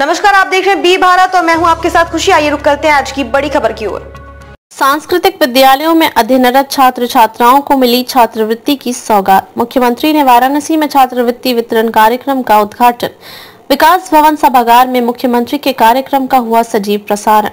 नमस्कार, आप देख रहे हैं बी भारत और मैं हूँ आपके साथ खुशी। आइए रुक करते हैं आज की बड़ी खबर की ओर। सांस्कृतिक विद्यालयों में अध्ययनरत छात्र छात्राओं को मिली छात्रवृत्ति की सौगात। मुख्यमंत्री ने वाराणसी में छात्रवृत्ति वितरण कार्यक्रम का उद्घाटन। विकास भवन सभागार में मुख्यमंत्री के कार्यक्रम का हुआ सजीव प्रसारण।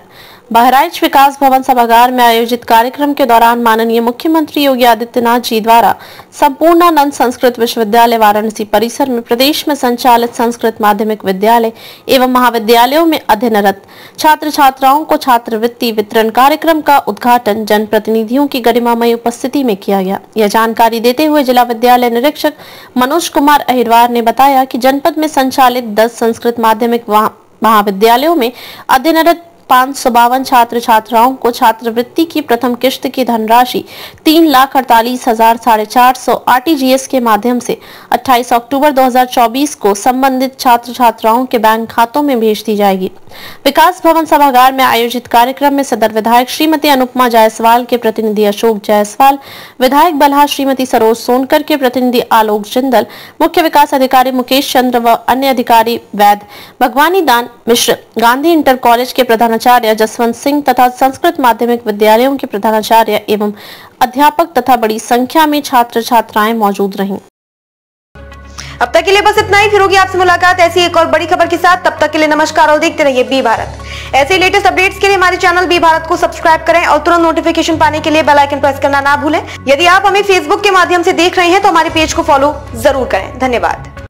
बहराइच विकास भवन सभागार में आयोजित कार्यक्रम के दौरान माननीय मुख्यमंत्री योगी आदित्यनाथ जी द्वारा संपूर्णानंद संस्कृत विश्वविद्यालय वाराणसी परिसर में प्रदेश में संचालित संस्कृत माध्यमिक विद्यालय एवं महाविद्यालयों में अध्ययनरत छात्र छात्राओं को छात्रवृत्ति वितरण कार्यक्रम का उद्घाटन जनप्रतिनिधियों की गरिमामय उपस्थिति में किया गया। यह जानकारी देते हुए जिला विद्यालय निरीक्षक मनोज कुमार अहिरवार ने बताया की जनपद में संचालित दस संस्कृत माध्यमिक महाविद्यालयों में अध्ययनरत पाँच सौ बावन छात्र छात्राओं को छात्रवृत्ति की प्रथम किश्त की धनराशि तीन लाख अड़तालीस हज़ार साढ़े चार सौ आर के माध्यम से 28 अक्टूबर 2024 को संबंधित छात्र छात्राओं के बैंक खातों में भेज दी जाएगी। विकास भवन सभागार में आयोजित कार्यक्रम में सदर विधायक श्रीमती अनुपमा जायसवाल के प्रतिनिधि अशोक जायसवाल, विधायक बल्हा श्रीमती सरोज सोनकर के प्रतिनिधि आलोक जिंदल, मुख्य विकास अधिकारी मुकेश चंद्र व अन्य अधिकारी वैद भगवानी दान मिश्र, गांधी इंटर कॉलेज के प्रधान प्रधानाचार्य जसवंत सिंह तथा संस्कृत माध्यमिक विद्यालयों के प्रधानाचार्य एवं अध्यापक तथा बड़ी संख्या में छात्र छात्राएँ मौजूद रहीं। अब तक के लिए बस इतना ही। फिर होगी आपसे मुलाकात। ऐसी एक और बड़ी खबर के साथ। तब तक के लिए नमस्कार और देखते रहिए बी भारत। ऐसे लेटेस्ट अपडेट्स के लिए हमारे चैनल बी भारत को सब्सक्राइब करें और तुरंत नोटिफिकेशन पाने के लिए बेल आइकन प्रेस करना ना भूलें। यदि आप हमें फेसबुक के माध्यम से देख रहे हैं तो हमारे पेज को फॉलो ज़रूर करें। धन्यवाद।